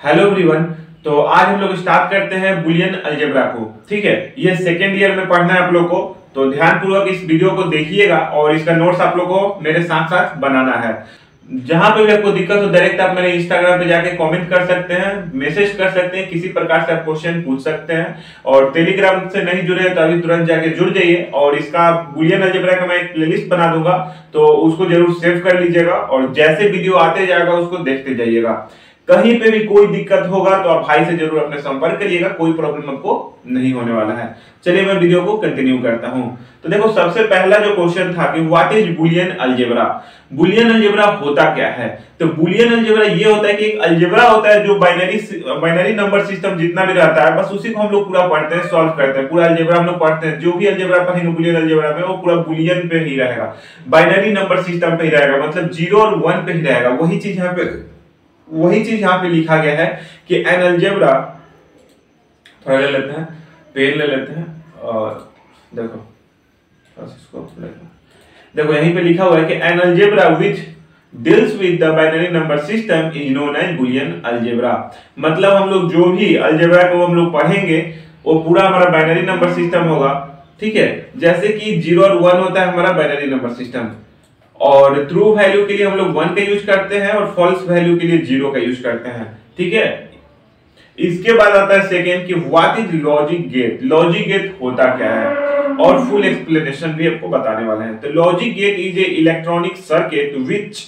Hello everyone तो आज हम लोग स्टार्ट करते हैं बुलियन अलजेब्रा को। ठीक है? ये सेकेंड ईयर में पढ़ना है आप लोग को। तो ध्यान पूर्वक इस वीडियो को देखिएगा और इसका नोट्स आप लोग को मेरे साथ साथ बनाना है। जहाँ पे भी आपको दिक्कत हो डायरेक्ट आप मेरे इंस्टाग्राम पे जाके कमेंट कर सकते हैं मैसेज कर सकते हैं, किसी प्रकार से आप क्वेश्चन पूछ सकते हैं। और टेलीग्राम से नहीं जुड़े तो अभी तुरंत जाके जुड़ जाइए। और इसका बुलियन अलजेब्रा का मैं एक प्लेलिस्ट बना दूँगा। तो उसको ज़रूर सेव कर लीजिएगा और जैसे वीडियो आते जाएगा, उसको देखते जाइएगा। कहीं पे भी कोई दिक्कत होगा तो आप भाई से ज़रूर अपने संपर्क करिएगा, कोई प्रॉब्लम आपको नहीं होने वाला है। चलिए मैं वीडियो को कंटिन्यू करता हूँ। तो देखो, सबसे पहला जो क्वेश्चन था कि what is Boolean algebra Boolean algebra होता क्या है? तो बुलियन अलजेब्रा ये होता है कि एक अलजेब्रा होता है जो बाइनरी बाइनरी नंबर सिस्टम जितना भी रहता है, बस उसी को हम लोग पूरा पढ़ते हैं सॉल्व करते हैं। पूरा अलजेब्रा हम लोग पढ़ते हैं। जो भी अलजेब्रा पढ़ेंगे बुलियन अलजेब्रा में, वो पूरा बुलियन पे ही रहेगा। बाइनरी नंबर सिस्टम पे ही रहेगा। मतलब ज़ीरो और वन पे ही रहेगा। वही चीज़ यहाँ पे वही चीज़ यहाँ पे लिखा गया है कि एन अलजेब्रा, थोड़ा ले लेते हैं, पेन ले लेते हैं, और देखो इसको देखो, यहीं पे लिखा हुआ है कि an algebra which deals with the binary number system is known as Boolean algebra. मतलब हम लोग जो भी अलजेब्रा को हम लोग पढ़ेंगे, वो पूरा हमारा बाइनरी नंबर सिस्टम होगा, ठीक है? जैसे कि ज़ीरो और वन होता है हमारा बाइनरी नंबर सिस्टम और ट्रू वैल्यू के लिए हम लोग वन का यूज़ करते हैं और फॉल्स वैल्यू के लिए ज़ीरो का यूज़ करते हैं। ठीक है? इसके बाद आता है सेकेंड कि what is logic gate logic gate होता क्या है? और फुल एक्सप्लेनेशन भी आपको बताने वाले हैं। तो logic gate is a electronic circuit which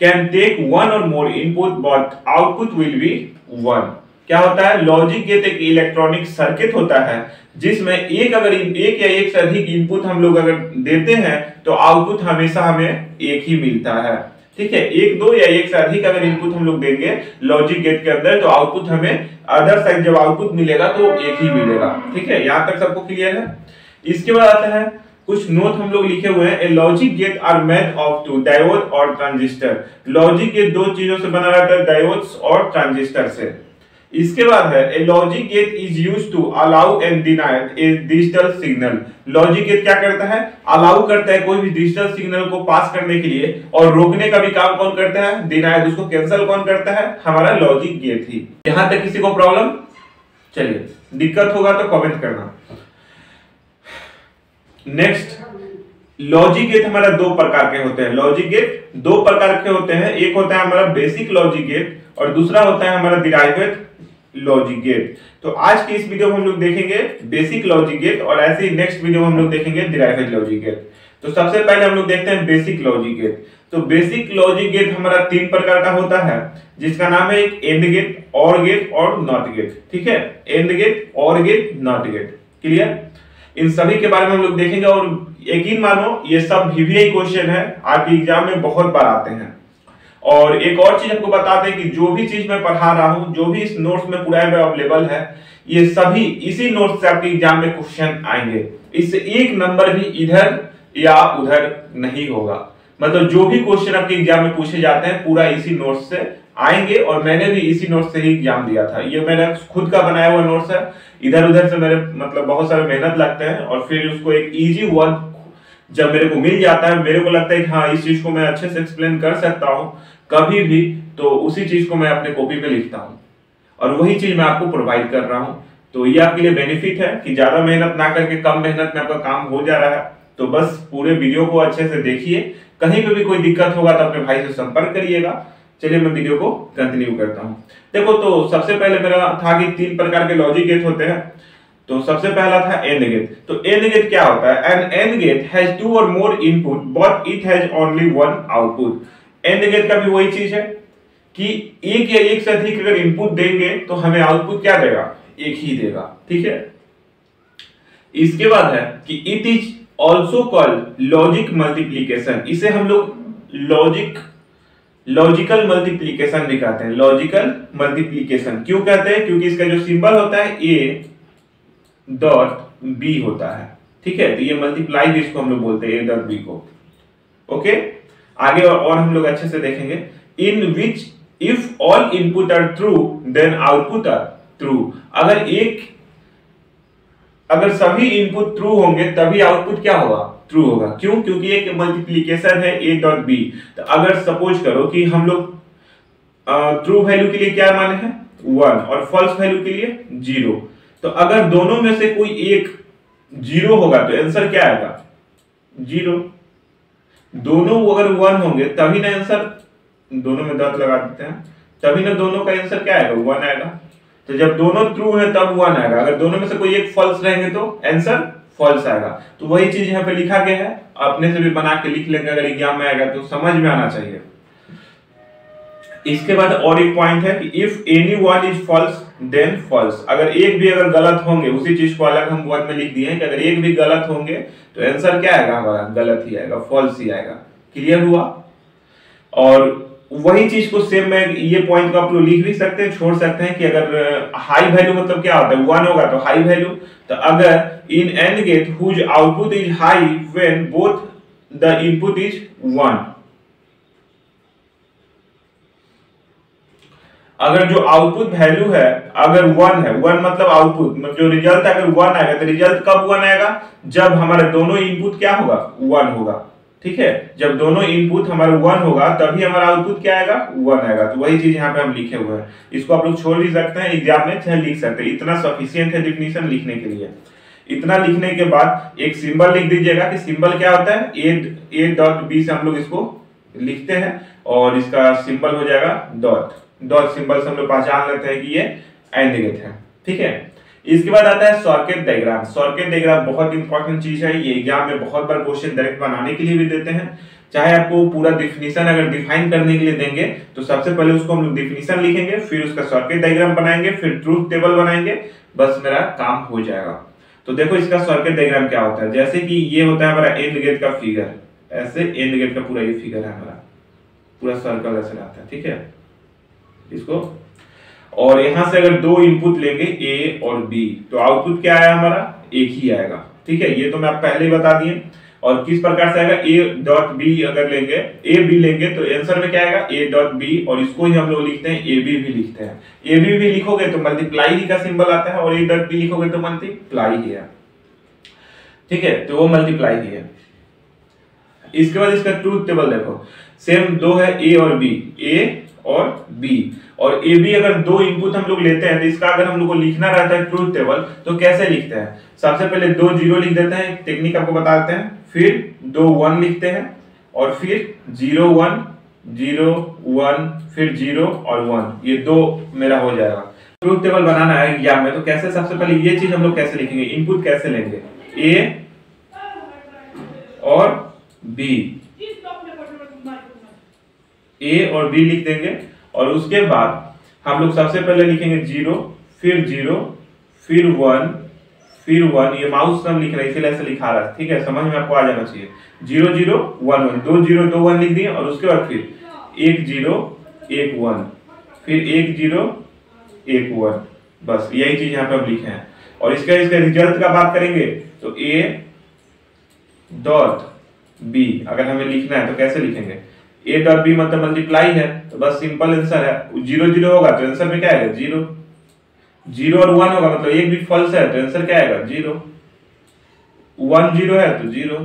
can take one or more input but output will be one क्या होता है? लॉजिक गेट एक इलेक्ट्रॉनिक सर्किट होता है, जिसमें एक अगर एक या एक से अधिक इनपुट हम लोग अगर देते हैं तो आउटपुट हमेशा हमें एक ही मिलता है। ठीक है? एक, दो या एक से अधिक अगर इनपुट हम लोग देंगे लॉजिक गेट के अंदर तो आउटपुट हमें अदर साइड जब आउटपुट मिलेगा तो एक ही मिलेगा। ठीक है? यहाँ तक सबको क्लियर है? इसके बाद आता है, कुछ नोट हम लोग लिखे हुए हैं। A logic gate are made of two diode और ट्रांजिस्टर लॉजिक गेट दो चीज़ों से बना रहता है डायोड्स और ट्रांजिस्टर से। इसके बाद है a logic gate is use to allow and deny a digital signal logic gate क्या करता है? अलाउ करता है कोई भी डिजिटल सिग्नल को पास करने के लिए, और रोकने का भी काम कौन करता है? डिनाई उसको कैंसिल कौन करता है? हमारा लॉजिक गेट ही। यहाँ तक किसी को प्रॉब्लम चलिए, दिक्कत होगा तो कमेंट करना। नेक्स्ट लॉजिक गेट हमारा दो प्रकार के होते हैं। लॉजिक गेट दो प्रकार के होते हैं। एक होता है हमारा बेसिक लॉजिक गेट और दूसरा होता है हमारा डिराइवेड लॉजिक गेट। तो आज की इस वीडियो में हम लोग देखेंगे बेसिक लॉजिक गेट और ऐसे ही नेक्स्ट वीडियो में हम लोग देखेंगे डिराइवेड लॉजिक गेट। तो सबसे पहले हम लोग देखते हैं बेसिक लॉजिक गेट। तो बेसिक लॉजिक गेट हमारा तीन प्रकार का होता है, जिसका नाम है एक एंड गेट और गेट और नॉट गेट। ठीक है? And gate or gate not gate. Clear इन सभी के बारे में हम लोग देखेंगे और यकीन मानो, ये सब वीवीआई क्वेश्चन है। आपके एग्ज़ाम में बहुत बार आते हैं। और एक और चीज़ आपको बता दें कि जो भी चीज़ मैं पढ़ा रहा हूँ, जो भी इस नोट्स में पूरा अवेलेबल है, ये सभी इसी नोट्स से आपके एग्ज़ाम में क्वेश्चन आएँगे। इससे एक नंबर भी इधर या उधर नहीं होगा। मतलब जो भी क्वेश्चन आपके एग्ज़ाम में पूछे जाते हैं, पूरा इसी नोट्स से आएँगे और मैंने भी इसी नोट से ही एग्ज़ाम दिया था। ये मेरा खुद का बनाया हुआ नोट्स है। इधर उधर से मेरे मतलब बहुत सारे मेहनत लगते हैं और फिर उसको एक इजी वर्क जब मेरे को मिल जाता है, मेरे को लगता है कि हाँ इस चीज़ को मैं अच्छे से एक्सप्लेन कर सकता हूँ। कभी भी तो उसी चीज़ को मैं अपने कॉपी में लिखता हूँ। और वही चीज़ मैं आपको प्रोवाइड कर रहा हूँ। तो ये आपके लिए बेनिफिट है कि ज़्यादा मेहनत ना करके कम मेहनत में आपका काम हो जा रहा है। तो बस पूरे वीडियो को अच्छे से देखिए। कहीं पे भी कोई दिक्कत होगा तो अपने भाई से संपर्क करिएगा। चलिए, मैं वीडियो को कंटिन्यू करता हूँ। देखो तो सबसे पहले मेरा था कि तीन प्रकार के लॉजिक गेट होते हैं। तो सबसे पहला था एंड गेट तो एंड गेट क्या होता है? An and gate has two or more input but it has only one output and gate का भी वही चीज़ है कि एक या एक से अधिक अगर इनपुट देंगे तो हमें आउटपुट क्या देगा? एक ही देगा। ठीक है? इसके बाद है कि it is also called logic multiplication इसे हम लोग लॉजिक लॉजिकल मल्टीप्लीकेशन भी कहते हैं। लॉजिकल मल्टीप्लीकेशन क्यों कहते हैं? क्योंकि इसका जो सिंबल होता है ए डॉट बी होता है। ठीक है? तो ये मल्टीप्लाई भी इसको हम लोग बोलते हैं ए डॉट बी को। ओके आगे और, और हम लोग अच्छे से देखेंगे। In which if all input are true then output are true अगर एक अगर सभी इनपुट ट्रू होंगे तभी आउटपुट क्या होगा? ट्रू होगा। क्यों? क्योंकि एक मल्टीप्लीकेशन है ए डॉट बी तो अगर सपोज़ करो कि हम लोग ट्रू वैल्यू के लिए क्या माने हैं? वन और फॉल्स वैल्यू के लिए ज़ीरो तो अगर दोनों में से कोई एक ज़ीरो होगा तो आंसर क्या आएगा? ज़ीरो। दोनों अगर वन होंगे, तभी ना आंसर दोनों में दस लगा देते हैं। तभी ना दोनों का आंसर क्या आएगा? वन आएगा। तो जब दोनों ट्रू है, तब वन आएगा। अगर दोनों में से कोई एक फॉल्स रहेंगे तो आंसर फॉल्स आएगा। तो वही चीज़ यहाँ पे लिखा गया है। अपने से भी बना के लिख लेंगे, अगर एग्ज़ाम में आएगा तो समझ में आना चाहिए। इसके बाद और एक पॉइंट है कि if any one is false then false अगर एक भी अगर गलत होंगे, उसी चीज़ को अलग हम वन में लिख दिए हैं कि अगर एक भी गलत होंगे तो आंसर क्या आएगा हमारा? गलत ही आएगा फॉल्स ही आएगा। क्लियर हुआ? और वही चीज़ को सेम में ये पॉइंट को आप लोग लिख भी सकते हैं, छोड़ सकते हैं कि अगर हाई वैल्यू मतलब क्या होता है? वन होगा तो हाई वैल्यू तो अगर in and gate whose output is high when both the input is one अगर जो आउटपुट वैल्यू है, अगर वन है वन मतलब आउटपुट मतलब जो रिज़ल्ट अगर वन आएगा तो रिज़ल्ट कब वन आएगा? जब हमारे दोनों इनपुट क्या होगा? वन होगा। ठीक है? जब दोनों इनपुट हमारा वन होगा, तभी हमारा आउटपुट क्या आएगा? वन आएगा। तो वही चीज़ यहाँ पे हम लिखे हुए हैं। इसको आप लोग छोड़ भी सकते हैं एग्ज़ाम में चाहे लिख सकते हैं। इतना सफिशियंट है डिफिनेशन लिखने के लिए। इतना लिखने के बाद एक सिंबल लिख दीजिएगा कि सिंबल क्या होता है? ए ए डॉट बी से हम लोग इसको लिखते हैं और इसका सिंबल हो जाएगा डॉट डॉट सिंबल से हम लोग पहचान लेते हैं कि ये एंड गेट है। ठीक है? इसके बाद आता है सर्किट डायग्राम सर्किट डायग्राम बहुत इंपॉर्टेंट चीज़ है। ये एग्ज़ाम में बहुत बार क्वेश्चन डायरेक्ट बनाने के लिए भी देते हैं। चाहे आपको पूरा डिफिनीशन अगर डिफाइन करने के लिए देंगे तो सबसे पहले उसको हम लोग डिफिनीशन लिखेंगे, फिर उसका सर्किट डायग्राम बनाएँगे, फिर ट्रूथ टेबल बनाएँगे, बस मेरा काम हो जाएगा। तो देखो इसका सर्किट डायग्राम क्या होता है। जैसे कि ये होता है हमारा एंड गेट का फिगर ऐसे एंड गेट का पूरा ये फिगर है हमारा। पूरा सर्कल ऐसे रहता है। ठीक है? इसको। और यहाँ से अगर दो इनपुट लेंगे ए और बी तो आउटपुट क्या आया हमारा? एक ही आएगा। ठीक है? ये तो मैं आप पहले ही बता दिए। और किस प्रकार से आएगा? ए डॉट बी अगर लेंगे ए बी लेंगे तो आंसर में क्या आएगा? ए डॉट बी और इसको ही हम लोग लिखते हैं ए बी भी लिखते हैं। ए बी भी लिखोगे तो मल्टीप्लाई ही का सिंबल आता है, और ए डॉट बी लिखोगे तो मल्टीप्लाई ही है। ठीक है? तो वो मल्टीप्लाई ही है। इसके बाद इसका ट्रूथ टेबल देखो। सेम दो है ए और बी ए और बी और ए बी अगर दो इनपुट हम लोग लेते हैं तो इसका अगर हम लोग को लिखना रहता है ट्रूथ टेबल तो कैसे लिखते हैं? सबसे पहले दो ज़ीरो लिख देते हैं टेक्निक आपको बताते हैं। फिर दो वन लिखते हैं, और फिर ज़ीरो वन ज़ीरो वन फिर ज़ीरो और वन ये दो मेरा हो जाएगा। ट्रूथ टेबल बनाना है एग्ज़ाम में तो कैसे सबसे पहले ये चीज़ हम लोग कैसे लिखेंगे? इनपुट कैसे लेंगे? ए और बी ए और बी लिख देंगे, और उसके बाद हम लोग सबसे पहले लिखेंगे ज़ीरो फिर ज़ीरो फिर वन फिर वन ये माउस हम लिख रहे हैं, इसीलिए ऐसे लिखा रहा है। ठीक है, समझ में आपको आ जाना चाहिए। ज़ीरो ज़ीरो वन वन दो ज़ीरो दो वन लिख दिए, और उसके बाद फिर एक ज़ीरो एक वन फिर एक ज़ीरो एक वन बस, यही चीज़ यहाँ पे हम लिखे हैं। और इसका इसका रिज़ल्ट का बात करेंगे तो ए डॉट बी अगर हमें लिखना है तो कैसे लिखेंगे? ए डॉट बी मतलब मल्टीप्लाई है तो बस सिंपल आंसर है। ज़ीरो ज़ीरो होगा तो आंसर में क्या आएगा? ज़ीरो ज़ीरो और वन होगा मतलब एक भी फॉल्स है तो आंसर क्या आएगा? ज़ीरो वन ज़ीरो है तो ज़ीरो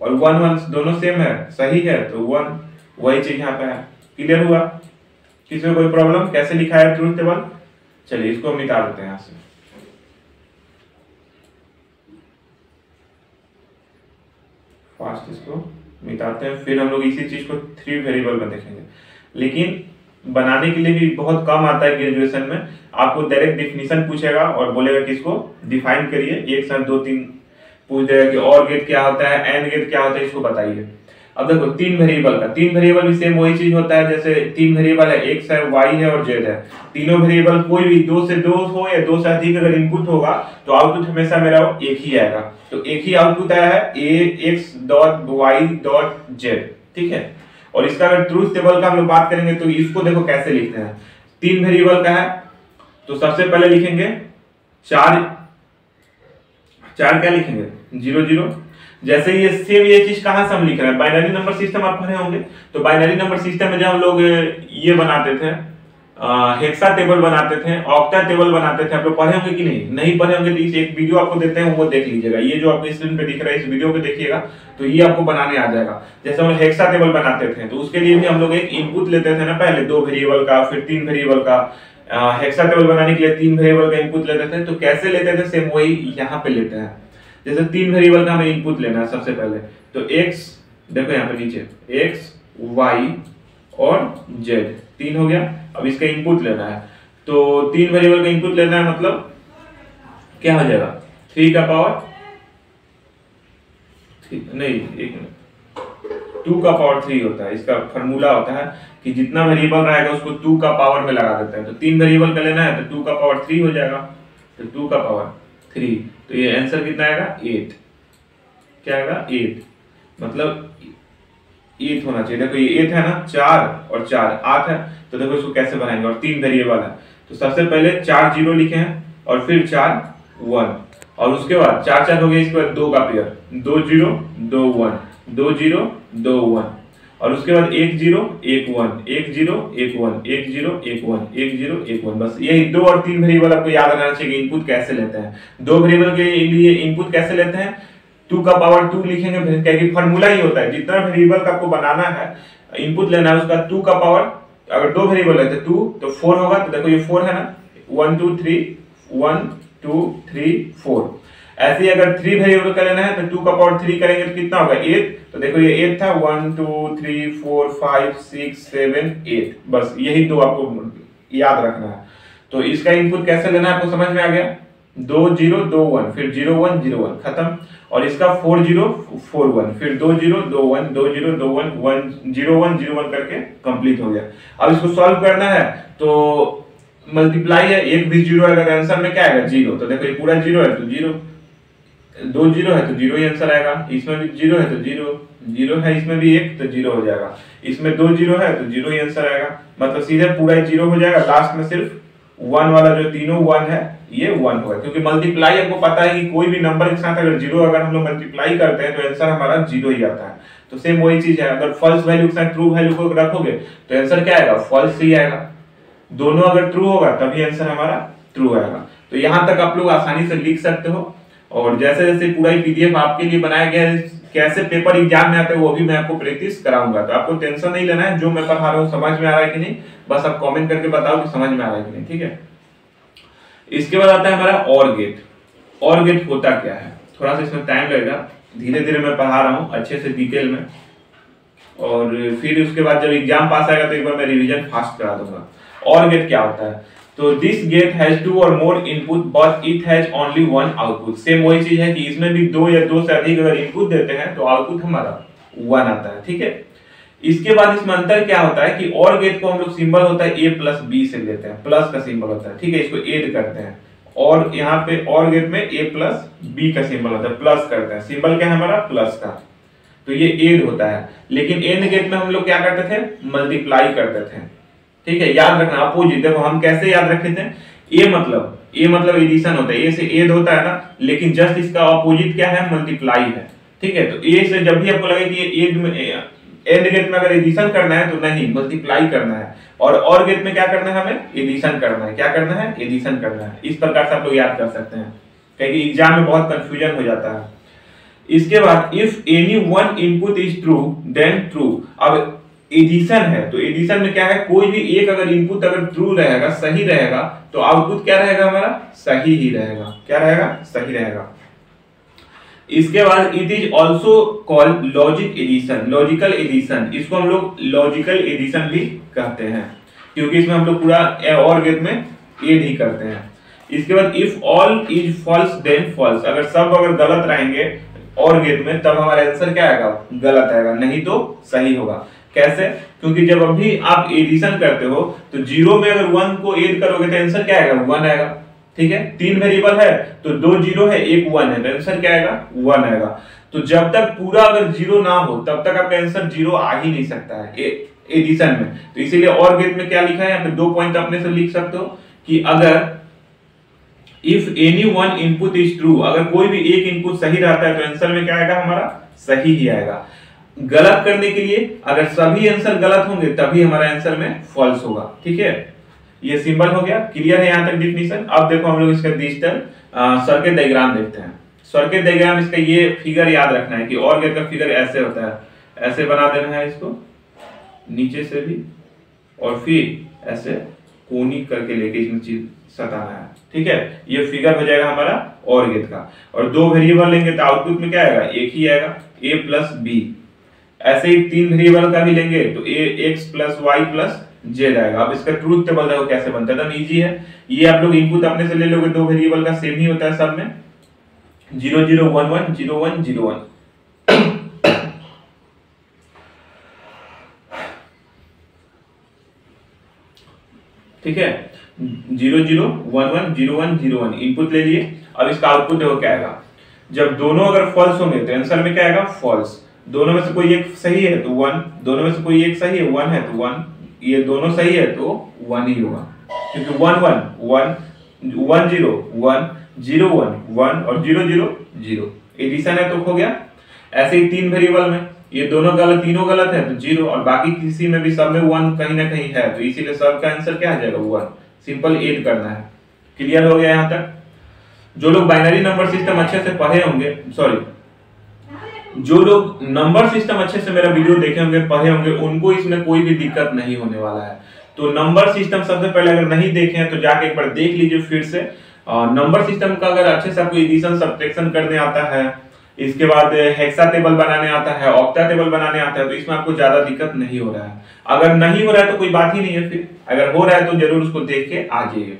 और वन वन दोनों सेम है, सही है तो वन वही चीज़ यहाँ पे है। क्लियर हुआ? किसी में कोई प्रॉब्लम कैसे लिखा है ट्रूथ टेबल चलिए इसको हम मिटा देते हैं यहाँ से। फास्ट इसको। मिटाते हैं, फिर हम लोग इसी चीज़ को थ्री वेरिएबल में देखेंगे। लेकिन बनाने के लिए भी बहुत कम आता है ग्रेजुएशन में। आपको डायरेक्ट डिफिनीशन पूछेगा और बोलेगा कि इसको डिफाइन करिए। एक साथ दो तीन पूछ देगा कि और गेट क्या होता है एंड गेट क्या होता है, इसको बताइए। अब देखो, तीन वेरिएबल का। तीन वेरिएबल भी सेम वही चीज़ होता है, जैसे तीन वेरिएबल है एक्स है वाई है और जेड है। तीनों वेरिएबल कोई भी दो से दो हो या दो से अधिक अगर इनपुट होगा तो आउटपुट हमेशा मेरा एक ही आएगा। तो एक ही आउटपुट आया है A X dot Y dot Z ठीक है? और इसका अगर ट्रूथ टेबल का हम लोग बात करेंगे तो इसको देखो कैसे लिखते हैं। तीन वेरिएबल का है तो सबसे पहले लिखेंगे, चार चार क्या लिखेंगे? Zero zero. जैसे ये सेम ये चीज़ कहाँ से हम लिख रहे हैं? बाइनरी नंबर सिस्टम आप पढ़े होंगे। तो बाइनरी नंबर सिस्टम में जब हम लोग ये बनाते थे हेक्सा टेबल बनाते थे ऑक्टा टेबल बनाते थे, आप लोग पढ़े होंगे कि नहीं? नहीं पढ़े होंगे तो एक वीडियो आपको देते हैं, वो देख लीजिएगा। ये जो आपको स्क्रीन पे दिख रहा है, इस वीडियो को देखिएगा तो ये आपको बनाने आ जाएगा। जैसे हम हेक्सा टेबल बनाते थे तो उसके लिए भी हम लोग एक इनपुट लेते थे ना पहले, दो वेरिएबल का, फिर तीन वेरिएबल का। हेक्सा टेबल बनाने के लिए तीन वेरिएबल का इनपुट लेते थे तो कैसे लेते थे? सेम वही यहाँ पे लेते हैं। जैसे तीन वेरिएबल का हमें इनपुट लेना है सबसे पहले तो x, देखो यहाँ पे नीचे, x, y और z, तीन हो गया। अब इसका इनपुट लेना है। तो तीन वेरिएबल का इनपुट लेना है मतलब क्या हो जाएगा? थ्री का पावर नहीं, एक मिनट टू का पावर थ्री होता है। इसका फॉर्मूला होता है कि जितना वेरिएबल रहेगा उसको टू का पावर में लगा देते हैं। तो तीन वेरिएबल का लेना है तो टू का पावर थ्री हो जाएगा। तो टू का पावर थ्री तो ये आंसर कितना आएगा? एट क्या आएगा? एट मतलब एट होना चाहिए। देखो ये एट है ना, चार और चार, आठ है। तो देखो इसको कैसे बनाएँगे? और तीन वेरिएबल है तो सबसे पहले चार ज़ीरो लिखे हैं और फिर चार वन और उसके बाद चार चार हो गया इसके बाद दो का पेयर दो ज़ीरो, दो वन दो ज़ीरो, दो वन और उसके बाद एक ज़ीरो, एक वन, एक ज़ीरो, एक वन, एक ज़ीरो, एक वन, एक ज़ीरो, एक वन। बस यही दो और तीन वेरिएबल आपको याद रखना चाहिए इनपुट कैसे लेते हैं। दो वेरिएबल के लिए इनपुट कैसे लेते हैं? टू का पावर टू लिखेंगे क्या फॉर्मूला ही होता है। जितना वेरिएबल का आपको बनाना है इनपुट लेना है, उसका टू का पावर अगर दो वेरिएबल है तो टू तो फोर होगा। तो देखो ये फोर है ना। One two three one two three four ऐसे ही अगर थ्री वेरिएबल का लेना है तो टू का पावर थ्री करेंगे तो कितना होगा एट तो देखो ये एट था one two three four five six seven eight बस यही दो आपको याद रखना है। तो इसका इनपुट कैसे लेना है आपको समझ में आ गया? दो ज़ीरो, दो वन फिर ज़ीरो वन ज़ीरो वन खत्म। और इसका फोर ज़ीरो फोर वन फिर दो ज़ीरो, दो वन दो ज़ीरो, दो one one zero one zero one करके कंप्लीट हो गया। अब इसको सॉल्व करना है तो मल्टीप्लाई है, एक भी ज़ीरो अगर आंसर में क्या आएगा? ज़ीरो। तो देखो ये पूरा ज़ीरो है तो ज़ीरो। दो ज़ीरो है तो ज़ीरो ही आंसर आएगा इसमें भी ज़ीरो है तो ज़ीरो ज़ीरो है इसमें भी एक तो ज़ीरो हो जाएगा। इसमें दो ज़ीरो है तो ज़ीरो ही आंसर आएगा मतलब सीधे पूरा ज़ीरो हो जाएगा लास्ट में सिर्फ़ वन वाला जो तीनों वन है, ये वन होगा। क्योंकि मल्टीप्लाई हमको पता है कि कोई भी नंबर के साथ अगर ज़ीरो अगर हम लोग मल्टीप्लाई करते हैं तो आंसर हमारा ज़ीरो ही आता है। तो सेम वही चीज़ है। अगर फॉल्स वैल्यू के साथ ट्रू वैल्यू को रखोगे तो आंसर क्या आएगा? फॉल्स ही आएगा। दोनों अगर ट्रू होगा, तभी आंसर हमारा ट्रू आएगा। तो यहाँ तक आप लोग आसानी से लिख सकते हो। और जैसे जैसे पूरा ही पीडीएफ आपके लिए बनाया गया है, कैसे पेपर एग्ज़ाम में आते हैं, वो भी मैं आपको प्रैक्टिस कराऊँगा। तो आपको टेंशन नहीं लेना है, जो मैं पढ़ा रहा हूँ, समझ में आ रहा है कि नहीं, बस आप कमेंट करके बताओ कि समझ में आ रहा है कि नहीं, ठीक है? इसके बाद आता है हमारा और गेट और गेट होता क्या है? थोड़ा सा इसमें टाइम लगेगा। धीरे धीरे मैं पढ़ा रहा हूँ, अच्छे से डिटेल में। और फिर उसके बाद जब एग्ज़ाम पास आएगा तो एक बार मैं रिविजन फास्ट करा दूँगा। और गेट क्या होता है? तो this gate has two or more input but it has only one output same वही चीज़ है कि इसमें भी दो या दो से अधिक अगर इनपुट देते हैं तो आउटपुट हमारा वन आता है, ठीक है? इसके बाद इसमें अंतर क्या होता है कि और गेट को हम लोग सिंबल होता है ए प्लस बी से लेते हैं प्लस का सिंबल होता है, ठीक है? इसको एड करते हैं। और यहाँ पे और गेट में ए प्लस बी का सिंबल होता है प्लस करते हैं। सिंबल क्या है हमारा? प्लस का। तो ये एड होता है। लेकिन एंड गेट में हम लोग क्या करते थे? मल्टीप्लाई करते थे। ठीक है, याद रखना अपोजिट देखो, हम कैसे याद रखे थे? ए मतलब ए मतलब एडिशन होता है ए से एड होता है ना, लेकिन जस्ट इसका अपोजिट क्या है? मल्टीप्लाई है। ठीक है तो ए से जब भी आपको लगे कि एड में एंड गेट में अगर एडिशन करना है तो नहीं मल्टीप्लाई करना है। और और गेट में क्या करना है हमें? एडिशन करना है। क्या करना है? एडिशन करना है। इस प्रकार से आप लोग याद कर सकते हैं। क्योंकि एग्ज़ाम में बहुत कंफ्यूजन हो जाता है। इसके बाद if any one input is true then true अब एडिशन है तो एडिशन में क्या है? कोई भी एक अगर इनपुट अगर ट्रू रहेगा, सही रहेगा तो आउटपुट क्या रहेगा हमारा? सही ही रहेगा। क्या रहेगा? सही रहेगा। इसके बाद it is also called logic addition logical addition इसको हम लोग लॉजिकल एडिशन भी कहते हैं, क्योंकि इसमें हम लोग पूरा और गेट में एड ही करते हैं। इसके बाद if all is false then false अगर सब अगर गलत रहेंगे और गेट में, तब हमारा आंसर क्या आएगा? गलत आएगा, नहीं तो सही होगा। कैसे? क्योंकि जब अभी आप एडिशन करते हो तो ज़ीरो में अगर वन को एड करोगे तो आंसर क्या आएगा? वन आएगा। ठीक है? तीन वेरिएबल है तो दो ज़ीरो है, एक वन है तो आंसर क्या आएगा? वन आएगा। तो जब तक पूरा अगर ज़ीरो ना हो, तब तक आपका आंसर ज़ीरो आ ही नहीं सकता है एडिशन में। तो इसीलिए और गेट में क्या लिखा है? दो पॉइंट अपने से लिख सकते हो कि अगर if any one input is true अगर कोई भी एक इनपुट सही रहता है तो आंसर में क्या आएगा? हमारा सही ही आएगा। गलत करने के लिए अगर सभी आंसर गलत होंगे, तभी हमारा आंसर में फॉल्स होगा। ठीक है? ये सिंबल हो गया। क्लियर है यहाँ तक डिफिनेशन अब देखो हम लोग इसका डिजिटल सर्किट डायग्राम देखते हैं। सर्किट डायग्राम इसका ये फिगर याद रखना है कि और गेट का फिगर ऐसे होता है। ऐसे बना देना है इसको। नीचे से भी और फिर ऐसे कोनिक करके लेके इसमें चीज़ सताना है। ठीक है? ये फिगर हो जाएगा हमारा और गेट का। और दो वेरिएबल लेंगे तो आउटपुट में क्या आएगा? एक ही आएगा। ए प्लस बी ऐसे ही तीन वेरिएबल का भी लेंगे तो A X plus Y plus Z आएगा अब इसका ट्रूथ टेबल देखो कैसे बनता है। इजी है। ये आप लोग इनपुट अपने से ले लोगे, दो वेरिएबल का सेम ही होता है सब में। Zero zero one one zero one zero one ठीक है? Zero zero one one zero one zero one input ले लिए। अब इसका आउटपुट देखो क्या आएगा। जब दोनों अगर फॉल्स होंगे तो आंसर में क्या आएगा? फॉल्स दोनों में से कोई एक सही है तो वन दोनों में से कोई एक सही है वन है तो वन ये दोनों सही है तो वन ही होगा। क्योंकि one one one one zero one zero one one और ज़ीरो ज़ीरो ज़ीरो एडिशन है तो हो गया। ऐसे ही तीन वेरिएबल में, ये दोनों गलत, तीनों गलत है तो ज़ीरो और बाकी किसी में भी सब में वन कहीं ना कहीं है तो इसीलिए सब का आंसर क्या आ जाएगा? वन सिंपल एड करना है। क्लियर हो गया यहाँ तक? जो लोग बाइनरी नंबर सिस्टम अच्छे से पढ़े होंगे सॉरी जो लोग नंबर सिस्टम अच्छे से मेरा वीडियो देखे होंगे, पढ़े होंगे, उनको इसमें कोई भी दिक्कत नहीं होने वाला है। तो नंबर सिस्टम सबसे पहले अगर नहीं देखे हैं तो जाके एक बार देख लीजिए फिर से। नंबर सिस्टम का अगर अच्छे से आपको एडिशन सब्ट्रैक्शन करने आता है, इसके बाद हेक्सा टेबल बनाने आता है ऑक्टा टेबल बनाने आता है तो इसमें आपको ज़्यादा दिक्कत नहीं हो रहा है। अगर नहीं हो रहा है तो कोई बात ही नहीं है फिर। अगर हो रहा है तो ज़रूर उसको देख के आ जाइए।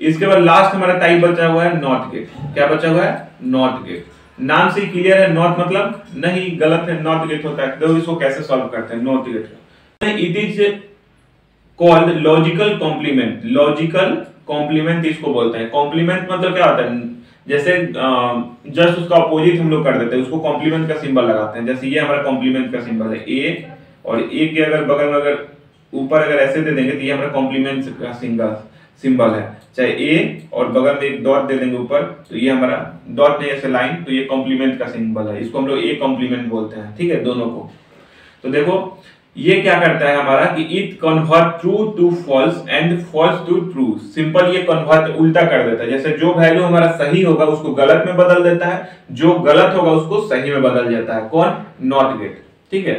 इसके बाद लास्ट हमारा टाइप बचा हुआ है नॉट गेट क्या बचा हुआ है? नॉट गेट नाम से क्लियर है नॉट मतलब नहीं, गलत है नॉट गेट होता है। तो इसको कैसे सॉल्व करते हैं? Not gate it is called logical complement logical complement इसको बोलते हैं। कॉम्प्लीमेंट मतलब क्या होता है? जैसे जस्ट उसका अपोजिट हम लोग कर देते हैं। उसको कॉम्प्लीमेंट का सिंबल लगाते हैं। जैसे ये हमारा कॉम्प्लीमेंट का सिंबल है। ए और ए के अगर बगल में अगर ऊपर अगर ऐसे दे देंगे तो ये हमारा कॉम्प्लीमेंट का सिंबल सिंबल है। चाहे ए और बगल में एक डॉट दे देंगे ऊपर तो ये हमारा डॉट नहीं, ऐसे लाइन तो ये कॉम्प्लीमेंट का सिंबल है। इसको हम लोग ए कॉम्प्लीमेंट बोलते हैं, ठीक है, दोनों को। तो देखो, ये क्या करता है हमारा कि it convert true to false and false to true simple ये कन्वर्ट उल्टा कर देता है। जैसे जो वैल्यू हमारा सही होगा, उसको गलत में बदल देता है। जो गलत होगा, उसको सही में बदल देता है। कौन? नॉट गेट ठीक है?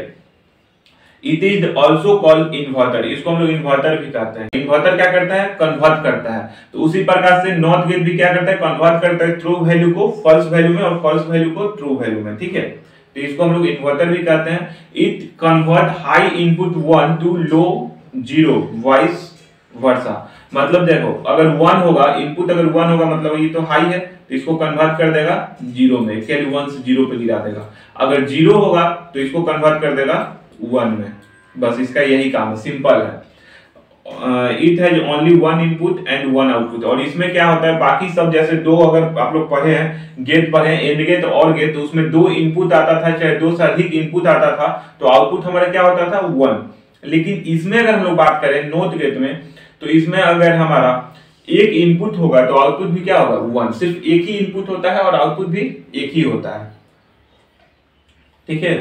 It is also called inverter इसको हम लोग इन्वर्टर भी कहते हैं। इन्वर्टर क्या करता है? कन्वर्ट करता है। तो उसी प्रकार से नॉर्थ गेट भी क्या करता है? कन्वर्ट करता है ट्रू वैल्यू को फॉल्स वैल्यू में और फॉल्स वैल्यू को ट्रू वैल्यू में। ठीक है? तो इसको हम लोग इन्वर्टर भी कहते हैं। It convert high input one to low zero vice versa मतलब देखो, अगर वन होगा इनपुट अगर वन होगा मतलब ये तो हाई है। तो इसको कन्वर्ट कर देगा ज़ीरो में। कैल वन से ज़ीरो पे गिरा देगा। अगर ज़ीरो होगा तो इसको कन्वर्ट कर देगा वन में। बस इसका यही काम है सिंपल है। It has only one input and one output और इसमें क्या होता है, बाकी सब जैसे दो अगर आप लोग पढ़े हैं गेट पढ़े हैं एंड गेट और गेट तो उसमें दो इनपुट आता था, चाहे दो से अधिक इनपुट आता था तो आउटपुट हमारा क्या होता था वन लेकिन इसमें अगर हम लोग बात करें नोट गेट में तो इसमें अगर हमारा एक इनपुट होगा तो आउटपुट भी क्या होगा वन सिर्फ़ एक ही इनपुट होता है और आउटपुट भी एक ही होता है। ठीक है?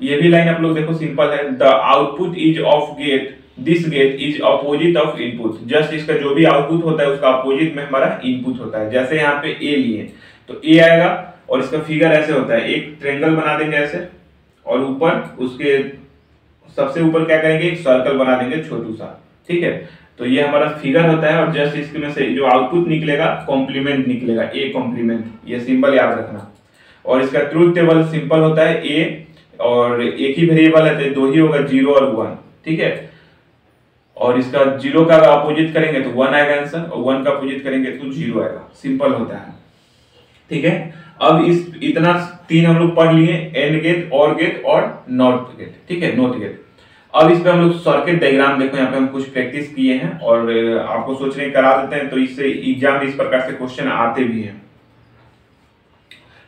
ये भी लाइन आप लोग देखो सिंपल है। The output is of gate this gate is opposite of input just इसका जो भी आउटपुट होता है, उसका अपोजिट में हमारा इनपुट होता है। जैसे यहाँ पे ए लिए। तो ए आएगा और इसका फिगर ऐसे होता है। एक ट्रेंगल बना देंगे ऐसे और ऊपर उसके सबसे ऊपर क्या करेंगे? एक सर्कल बना देंगे छोटू सा। ठीक है? तो ये हमारा फिगर होता है और जस्ट इसके में से जो आउटपुट निकलेगा कॉम्प्लीमेंट निकलेगा। ए कॉम्प्लीमेंट ये सिंबल याद रखना। और इसका ट्रूथ टेबल सिंपल होता है। ए और एक ही वेरिएबल है तो दो ही होगा ज़ीरो और वन ठीक है? और इसका ज़ीरो का अपोजिट करेंगे तो वन आएगा आंसर और वन का अपोजिट करेंगे तो ज़ीरो आएगा। सिंपल होता है। ठीक है? अब इस, इतना तीन हम लोग पढ़ लिए एंड गेट और गेट और नॉट गेट ठीक है? नोट गेट अब इस पे हम लोग सर्किट डायग्राम देखो, यहाँ पे हम कुछ प्रैक्टिस किए हैं, और आपको सोच रहे करा देते हैं तो इससे एग्ज़ाम में इस प्रकार से क्वेश्चन आते भी हैं।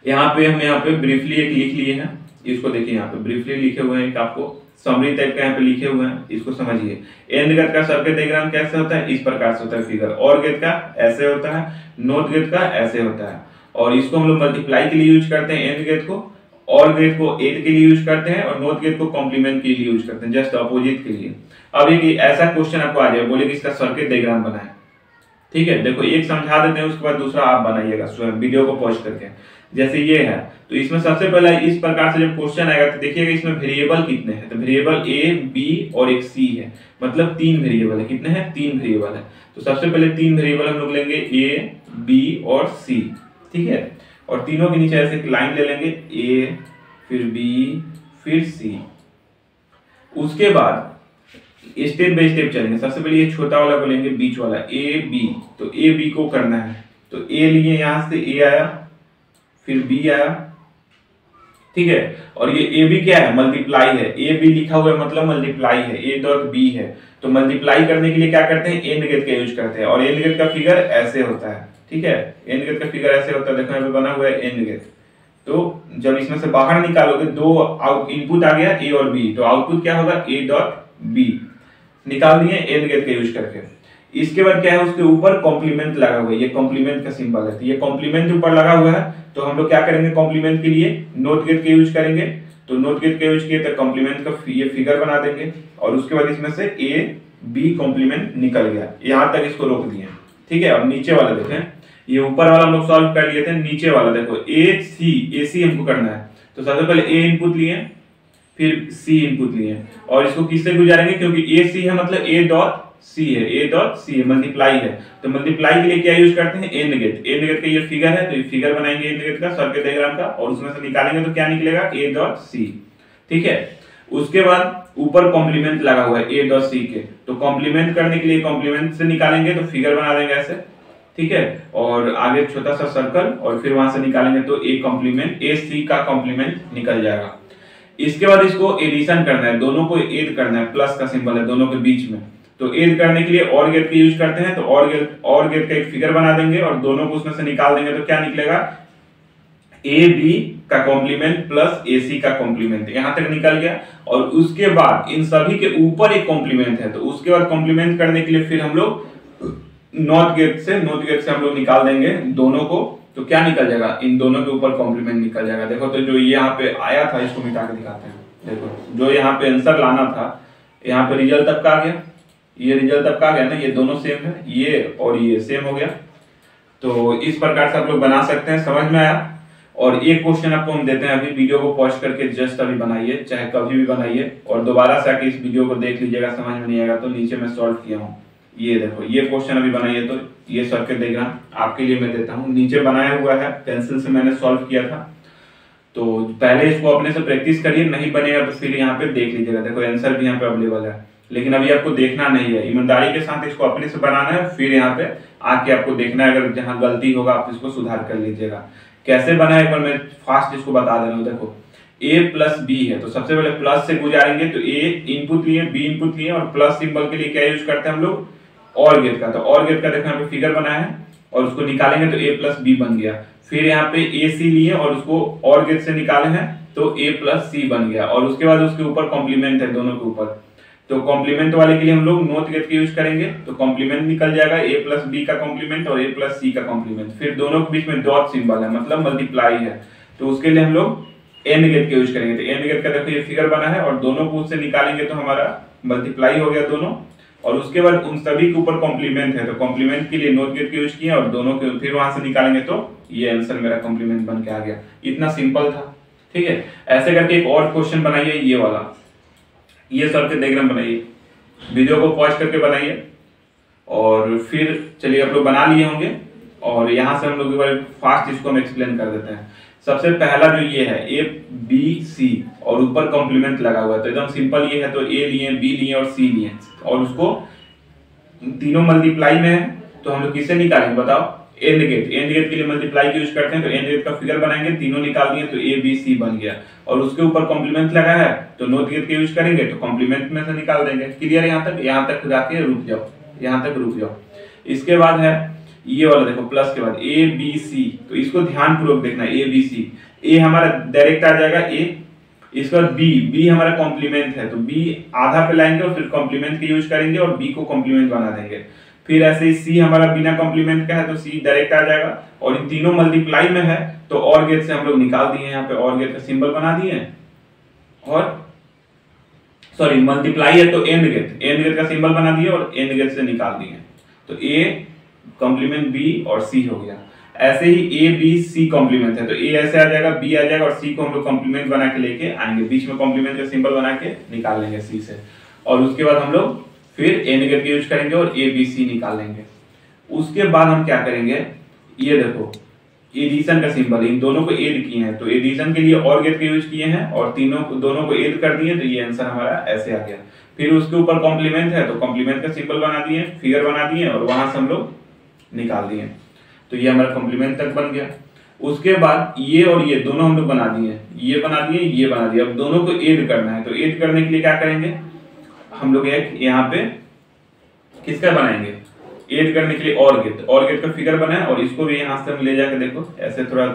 यहाँ पे हम यहाँ पे ब्रीफली एक लिख लिए हैं। इसको देखिए यहाँ पे ब्रीफली लिखे हुए हैं आपको समरी टाइप का यहाँ पे लिखे हुए हैं, इसको समझिए। एंड गेट का सर्किट डायग्राम कैसे होता है? इस प्रकार से होता है फिगर और गेट का ऐसे होता है नोट गेट का ऐसे होता है। और इसको हम लोग मल्टीप्लाई के लिए यूज़ करते हैं एंड गेट को। और गेट को एड के लिए यूज़ करते हैं और नोट गेट को कॉम्प्लीमेंट के लिए यूज़ करते हैं जस्ट अपोजिट के लिए। अब एक ऐसा क्वेश्चन आपको आ जाए बोले कि इसका सर्किट डायग्राम बनाए। ठीक है, देखो, एक समझा देते हैं, उसके बाद दूसरा आप बनाइएगा वीडियो को पॉज करके। जैसे ये है। तो इसमें सबसे पहले इस प्रकार से जब क्वेश्चन आएगा तो देखिएगा इसमें वेरिएबल कितने हैं। तो वेरिएबल ए बी और एक सी है। मतलब तीन वेरिएबल है। कितने हैं? तीन वेरिएबल है। तो सबसे पहले तीन वेरिएबल हम लोग लेंगे ए बी और सी ठीक है? और तीनों के नीचे ऐसे एक लाइन ले लेंगे। ए फिर बी फिर सी उसके बाद स्टेप बाई स्टेप चलेंगे। सबसे पहले ये छोटा वाला को लेंगे, बीच वाला। ए बी तो ए बी को करना है। तो ए लिए यहाँ से ए आया। फिर बी आया। ठीक है? और ये ए बी क्या है? मल्टीप्लाई है। ए बी लिखा हुआ है मतलब मल्टीप्लाई है। ए डॉट बी है। तो मल्टीप्लाई करने के लिए क्या करते हैं? एन गेट का यूज़ करते हैं। और एन गेट का फिगर ऐसे होता है। ठीक है? एन गेट का फिगर ऐसे होता है। देखो, यहाँ पे बना हुआ है एन गेट तो जब इसमें से बाहर निकालोगे, दो इनपुट आ गया ए और बी तो आउटपुट क्या होगा? ए डॉट बी निकाल दिए एन गेट का यूज़ करके। इसके बाद क्या है, उसके ऊपर कॉम्प्लीमेंट लगा हुआ है। ये कॉम्प्लीमेंट का सिंबल है। तो ये कॉम्प्लीमेंट ऊपर लगा हुआ है। तो हम लोग क्या करेंगे कॉम्प्लीमेंट के लिए? नोट गेट का यूज़ करेंगे। तो नोट गेट का यूज़ किए तो कॉम्प्लीमेंट का ये फिगर बना देंगे। और उसके बाद इसमें से ए बी कॉम्प्लीमेंट निकल गया। यहाँ तक इसको रोक दिए। ठीक है, अब नीचे वाला देखें। ये ऊपर वाला हम लोग सॉल्व कर लिए थे। नीचे वाला देखो ए सी ए सी हमको करना है। तो सबसे पहले ए इनपुट लिए, फिर सी इनपुट लिए। और इसको किससे गुजारेंगे? क्योंकि ए सी है मतलब ए डॉट सी है ए डॉट सी है मल्टीप्लाई है। तो मल्टीप्लाई के लिए क्या यूज़ करते हैं? एन गेट एन गेट का ये फिगर है तो ये फिगर बनाएँगे एन गेट का सर्किट डायग्राम का, और उसमें से निकालेंगे तो क्या निकलेगा? ए डॉट सी ठीक है? उसके बाद ऊपर कॉम्प्लीमेंट लगा हुआ है ए डॉट सी के। तो कॉम्प्लीमेंट करने के लिए कॉम्प्लीमेंट से निकालेंगे तो फिगर बना देंगे ऐसे। ठीक है? और आगे छोटा सा सर्कल और फिर वहाँ से निकालेंगे तो ए कॉम्प्लीमेंट ए सी का कॉम्प्लीमेंट निकल जाएगा। इसके बाद इसको एडिशन करना है। दोनों को एड करना है प्लस का सिंबल है, दोनों के बीच में। तो एड करने के लिए और गेट का यूज़ करते हैं तो और गेट और गेट का एक फिगर बना देंगे और दोनों को उसमें से निकाल देंगे तो क्या निकलेगा? ए बी का कॉम्प्लीमेंट प्लस ए सी का कॉम्प्लीमेंट यहाँ तक निकल गया। और उसके बाद इन सभी के ऊपर एक कॉम्प्लीमेंट है तो उसके बाद कॉम्प्लीमेंट करने के लिए फिर हम लोग नॉट गेट से नॉट गेट से हम लोग निकाल देंगे दोनों को। तो क्या निकल जाएगा? इन दोनों के ऊपर कॉम्प्लीमेंट निकल जाएगा। देखो तो जो यहाँ पे आया था, इसको मिटा के दिखाते हैं। देखो, जो यहाँ पे आंसर लाना था, यहाँ पे रिज़ल्ट तब का आ गया। ये रिज़ल्ट आपका आ गया ना, ये दोनों सेम है, ये और ये सेम हो गया। तो इस प्रकार से आप लोग बना सकते हैं, समझ में आया? और एक क्वेश्चन आपको हम देते हैं अभी वीडियो को पॉज करके जस्ट अभी बनाइए, चाहे कभी भी बनाइए, और दोबारा से आके इस वीडियो को देख लीजिएगा, समझ में नहीं आएगा तो नीचे मैं सॉल्व किया हूँ। ये देखो, ये क्वेश्चन अभी बनाइए तो ये सर्किट डायग्राम आपके लिए मैं देता हूँ। नीचे बनाया हुआ है पेंसिल से मैंने सॉल्व किया था। तो पहले इसको अपने से प्रैक्टिस करिए, नहीं बनेगा तो फिर यहाँ पे देख लीजिएगा। देखो आंसर भी यहाँ पे अवेलेबल है। लेकिन अभी आपको देखना नहीं है। ईमानदारी के साथ इसको अपने से बनाना है, फिर यहाँ पे आके आपको देखना है। अगर जहाँ गलती होगा, आप इसको सुधार कर लीजिएगा। कैसे बना बार मैं फास्ट इसको बता दे रहा हूँ, देखो। ए प्लस बी है तो सबसे पहले प्लस से गुजारेंगे तो ए इनपुट लिए बी इनपुट लिए, और प्लस सिंबल के लिए क्या यूज़ करते हैं हम लोग? और गेट का। तो और गेट का देखो, यहाँ पे फिगर बनाया है, और उसको निकालेंगे तो ए प्लस बी बन गया। फिर यहाँ पे ए सी लिए, और उसको और गेट से निकाले हैं तो ए प्लस सी बन गया। और उसके बाद उसके ऊपर कॉम्प्लीमेंट है, दोनों के ऊपर। तो कॉम्प्लीमेंट वाले के लिए हम लोग नोट गेट का यूज़ करेंगे तो कॉम्प्लीमेंट निकल जाएगा ए प्लस बी का कॉम्प्लीमेंट और ए प्लस सी का कॉम्प्लीमेंट फिर दोनों के बीच में डॉट सिंबल है मतलब मल्टीप्लाई है। तो उसके लिए हम लोग एन गेट का यूज़ करेंगे। तो एन गेट का देखो ये फिगर बना है और दोनों को उससे निकालेंगे तो हमारा मल्टीप्लाई हो गया दोनों। और उसके बाद उन सभी के ऊपर कॉम्प्लीमेंट है तो कॉम्प्लीमेंट के लिए नोट गेट का यूज़ किए और दोनों के फिर वहाँ से निकालेंगे तो ये आंसर मेरा कॉम्प्लीमेंट बन के आ गया। इतना सिंपल था, ठीक है? ऐसे करके एक और क्वेश्चन बनाइए, ये वाला। ये सर्किट डायग्राम बनाइए। वीडियो को पॉज करके बनाइए। और फिर चलिए आप लोग बना लिए होंगे। और यहाँ से हम लोग फास्ट इसको हम एक्सप्लेन कर देते हैं। सबसे पहला जो ये है ए बी सी और ऊपर कॉम्प्लीमेंट लगा हुआ है। तो एकदम सिंपल ये है तो ए लिए बी लिए और सी लिए। और उसको तीनों मल्टीप्लाई में है तो हम लोग किससे निकालेंगे, बताओ? एंड गेट एंड गेट के लिए मल्टीप्लाई यूज़ करते हैं तो एंड गेट का फिगर बनाएँगे, तीनों निकाल दिए तो ए बी सी बन गया। और उसके ऊपर कॉम्प्लीमेंट लगा है तो नोट गेट का यूज़ करेंगे तो कॉम्प्लीमेंट में से निकाल देंगे। क्लियर यहाँ तक? यहाँ तक जाके रुक जाओ, यहाँ तक रुक जाओ। इसके बाद है, ये वाला देखो प्लस के बाद ए बी सी तो इसको ध्यान पूर्वक देखना ए बी सी ए हमारा डायरेक्ट आ जाएगा ए इसके बाद बी बी हमारा कॉम्प्लीमेंट है तो बी आधा पे लाएँगे और फिर कॉम्प्लीमेंट का यूज़ करेंगे और बी को कॉम्प्लीमेंट बना देंगे। फिर ऐसे ही सी हमारा बिना कॉम्प्लीमेंट का है तो सी डायरेक्ट आ जाएगा। और इन तीनों मल्टीप्लाई में है तो और गेट से हम लोग निकाल दिए यहाँ पे और गेट का सिंबल बना दिए और सॉरी मल्टीप्लाई है तो एंड गेट एंड गेट का सिंबल बना दिए और एंड गेट से निकाल दिए तो ए कॉम्प्लीमेंट बी और सी हो गया। ऐसे ही ए बी सी कॉम्प्लीमेंट है तो ए ऐसे आ जाएगा बी आ जाएगा और सी को हम लोग कॉम्प्लीमेंट बना के लेके आएँगे। बीच में कॉम्प्लीमेंट का सिंबल बना के निकाल लेंगे सी से। और उसके बाद हम लोग फिर ए नेगेटिव यूज़ करेंगे और ए बी सी निकाल लेंगे। उसके बाद हम क्या करेंगे? ये देखो एडिशन का सिंबल इन दोनों को एड किए हैं। तो एडिशन के लिए और गेट का यूज़ किए हैं और तीनों को, दोनों को एड कर दिए तो ये आंसर हमारा ऐसे आ गया। फिर उसके ऊपर कॉम्प्लीमेंट है तो कॉम्प्लीमेंट का सिंबल बना दिए फिगर बना दिए और वहाँ से हम लोग निकाल दिए। तो ये हमारा कॉम्प्लीमेंट तक बन गया। उसके बाद ये और ये दोनों हम लोग बना दिए। ये बना दिए, ये बना दिए। अब दोनों को एड करना है तो एड करने के लिए क्या करेंगे? हम लोग एक यहाँ पे किसका बनाएँगे? एड करने के लिए और गेट और गेट का फिगर बना है और इसको भी यहाँ से हम ले जाकर देखो, ऐसे थोड़ा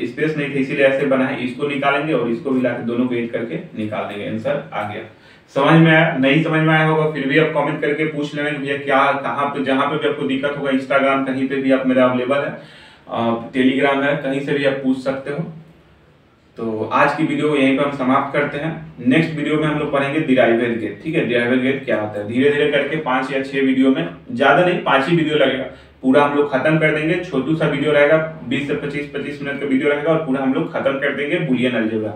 स्पेस नहीं थी, इसीलिए ऐसे बना है इसको निकालेंगे और इसको भी लाके दोनों को एड करके निकाल देंगे। आंसर आ गया। समझ में आया? नहीं समझ में आया होगा, फिर भी आप कमेंट करके पूछ लेना भैया क्या, कहाँ पे, जहाँ पे भी आपको दिक्कत होगा इंस्टाग्राम कहीं पे भी आप मेरा अवेलेबल है। टेलीग्राम है, कहीं से भी आप पूछ सकते हो। तो आज की वीडियो यहीं पर हम समाप्त करते हैं। नेक्स्ट वीडियो में हम लोग पढ़ेंगे डिराइवल गेट, ठीक है? डिराइवल गेट क्या होता है? धीरे धीरे करके पाँच या छह वीडियो में, ज़्यादा नहीं, पाँच ही वीडियो लगेगा। पूरा हम लोग खत्म कर देंगे, छोटू सा वीडियो रहेगा, बीस से पच्चीस पच्चीस मिनट का वीडियो रहेगा और पूरा हम लोग खत्म कर देंगे बुलियन अलजेब्रा।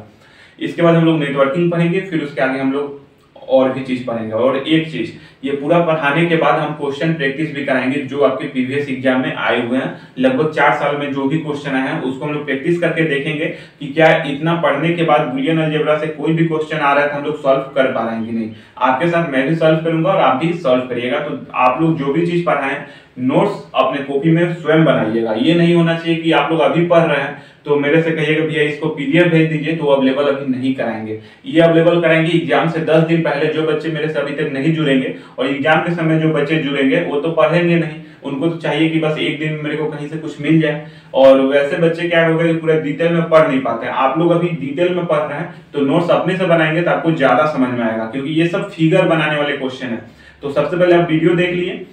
इसके बाद हम लोग नेटवर्किंग पढ़ेंगे, फिर उसके आगे हम लोग और भी चीज़ पढ़ेंगे। और एक चीज़, ये पूरा पढ़ाने के बाद हम क्वेश्चन प्रैक्टिस भी कराएँगे, जो आपके प्रीवियस एग्ज़ाम में आए हुए हैं। लगभग चार साल में जो भी क्वेश्चन आए हैं, उसको हम लोग प्रैक्टिस करके देखेंगे कि क्या इतना पढ़ने के बाद बुलियन अलजेब्रा से कोई भी क्वेश्चन आ रहा है तो हम लोग सॉल्व कर पा रहे हैं कि नहीं। आपके साथ मैं भी सॉल्व करूँगा और आप भी सॉल्व करिएगा। तो आप लोग जो भी चीज़ पढ़ाएँ नोट्स अपने कॉपी में स्वयं बनाइएगा। ये नहीं होना चाहिए कि आप लोग अभी पढ़ रहे हैं तो मेरे से कहिएगा भैया, इसको पीडीएफ भेज दीजिए तो अवेलेबल अभी नहीं कराएँगे। ये अवेलेबल कराएँगे एग्ज़ाम से दस दिन पहले जो बच्चे मेरे से अभी तक नहीं जुड़ेंगे, और एग्ज़ाम के समय जो बच्चे जुड़ेंगे, वो तो पढ़ेंगे नहीं। उनको तो चाहिए कि बस एक दिन मेरे को कहीं से कुछ मिल जाए। और वैसे बच्चे क्या होगा कि पूरा डिटेल में पढ़ नहीं पाते। हैं आप लोग अभी डिटेल में पढ़ रहे हैं तो नोट्स अपने से बनाएँगे तो आपको ज़्यादा समझ में आएगा, क्योंकि ये सब फिगर बनाने वाले क्वेश्चन है। तो सबसे पहले आप वीडियो देख लिए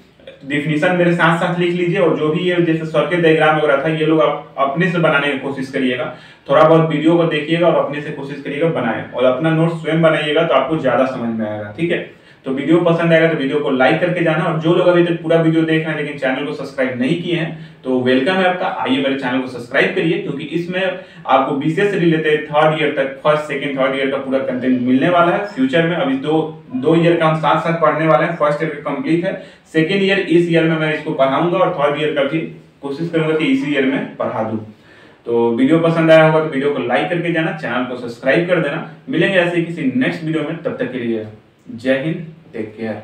डिफिनीशन मेरे साथ साथ लिख लीजिए और जो भी ये जैसे सर्किट डायग्राम वगैरह था, ये लोग आप अपने से बनाने की कोशिश करिएगा। थोड़ा बहुत वीडियो को देखिएगा और अपने से कोशिश करिएगा बनाए। और अपना नोट स्वयं बनाइएगा तो आपको ज़्यादा समझ में आएगा, ठीक है? तो वीडियो पसंद आएगा तो वीडियो को लाइक करके जाना और जो लोग अभी तक पूरा वीडियो देख रहे हैं लेकिन चैनल को सब्सक्राइब नहीं किए हैं तो वेलकम है आपका। आइए मेरे चैनल को सब्सक्राइब करिए, क्योंकि इसमें आपको बीसीएस से रिलेटेड थर्ड ईयर तक फ़र्स्ट सेकंड थर्ड ईयर का पूरा कंटेंट मिलने वाला है। फ्यूचर में अभी दो दो ईयर का हम साथ साथ पढ़ने वाले हैं। फ़र्स्ट ईयर कंप्लीट है। सेकेंड ईयर इस ईयर में मैं इसको पढ़ाऊँगा और थर्ड ईयर का भी कोशिश करूँगा कि इसी ईयर में पढ़ा दूँ। तो वीडियो पसंद आया होगा तो वीडियो को लाइक करके जाना चैनल को सब्सक्राइब कर देना। मिलेंगे ऐसे किसी नेक्स्ट वीडियो में, तब तक के लिए। जय हिंद टेक केयर